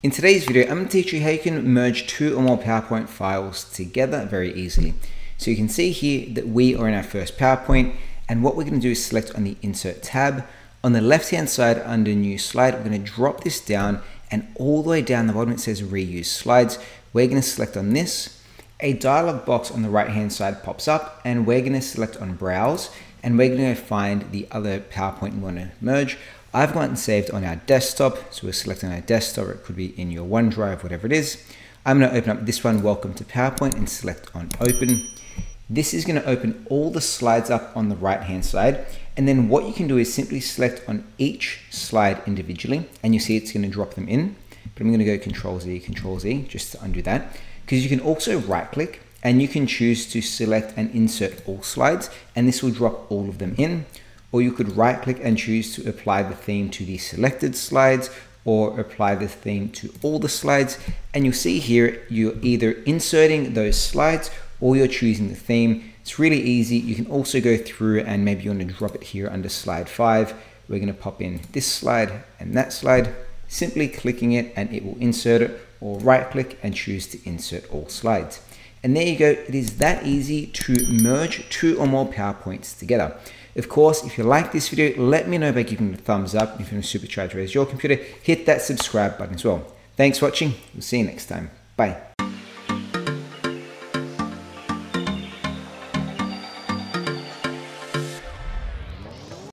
In today's video, I'm going to teach you how you can merge two or more PowerPoint files together very easily. So you can see here that we are in our first PowerPoint and what we're going to do is select on the Insert tab. On the left hand side under New Slide, we're going to drop this down and all the way down the bottom it says Reuse Slides. We're going to select on this. A dialog box on the right hand side pops up and we're going to select on Browse and we're going to find the other PowerPoint we want to merge. I've got it saved on our desktop. So we're selecting our desktop, it could be in your OneDrive, whatever it is. I'm going to open up this one, Welcome to PowerPoint, and select on Open. This is going to open all the slides up on the right hand side. And then what you can do is simply select on each slide individually, and you see it's going to drop them in. But I'm going to go Control Z, Control Z, just to undo that. Because you can also right click and you can choose to select and insert all slides, and this will drop all of them in or you could right click and choose to apply the theme to the selected slides or apply the theme to all the slides. And you'll see here, you're either inserting those slides or you're choosing the theme. It's really easy. You can also go through and maybe you want to drop it here under slide five. We're going to pop in this slide and that slide, simply clicking it and it will insert it or right click and choose to insert all slides. And there you go. It is that easy to merge two or more PowerPoints together. Of course, if you like this video, let me know by giving it a thumbs up. If you're a supercharger raise your computer, hit that subscribe button as well. Thanks for watching. We'll see you next time. Bye.